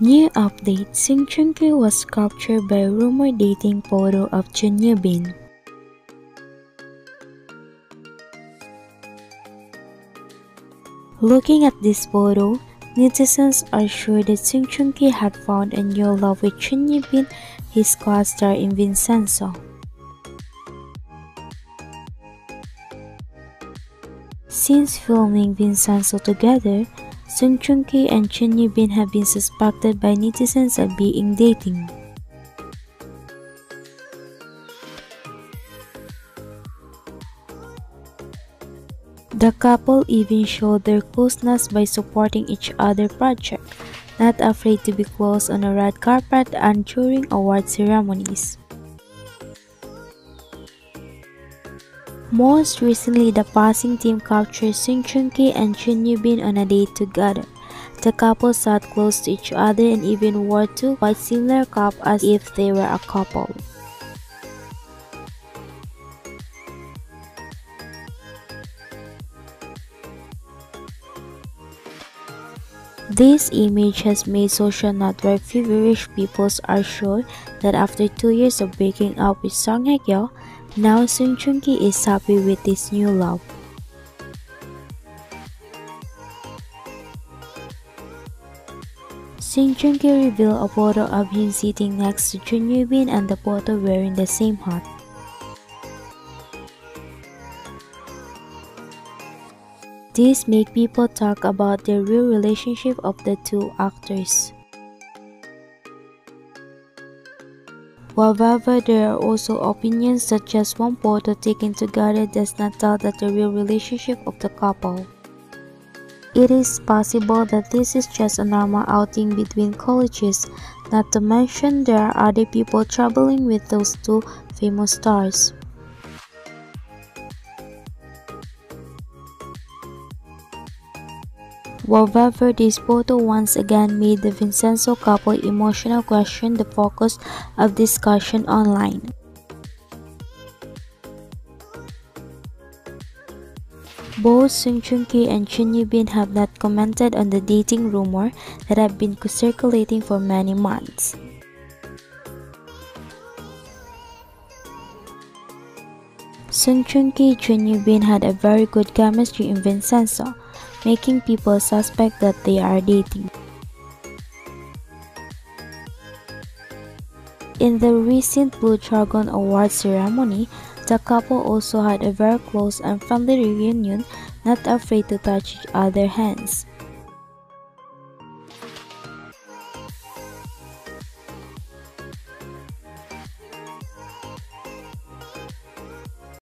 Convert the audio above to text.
New update Song Joong-ki was captured by rumor dating photo of Jun Bin. Looking at this photo, netizens are sure that Song Joong-ki had found a new love with Chun Bin, his co-star in Vincenzo. Since filming Vincenzo together, Song Joong Ki and Chun Bin have been suspected by netizens of being dating. The couple even showed their closeness by supporting each other's project, not afraid to be close on a red carpet and during award ceremonies. Most recently, the passing team captured Song Joong Ki and Chun Bin on a date together. The couple sat close to each other and even wore two quite similar caps as if they were a couple. This image has made social network feverish people are sure that after two years of breaking up with Song Hye Kyo, now Song Joong Ki is happy with this new love. Song Joong Ki revealed a photo of him sitting next to Jun Bin and the photo wearing the same hat. This make people talk about the real relationship of the two actors. However, there are also opinions such as one photo taken together does not tell that the real relationship of the couple. It is possible that this is just a normal outing between colleges, not to mention there are other people traveling with those two famous stars. However, this photo once again made the Vincenzo couple emotional question the focus of discussion online. Both Song Joong Ki and Chun Bin have not commented on the dating rumor that have been circulating for many months. Song Joong Ki and Chun Bin had a very good chemistry in Vincenzo, making people suspect that they are dating. In the recent Blue Dragon Award ceremony, the couple also had a very close and friendly reunion, not afraid to touch each other's hands.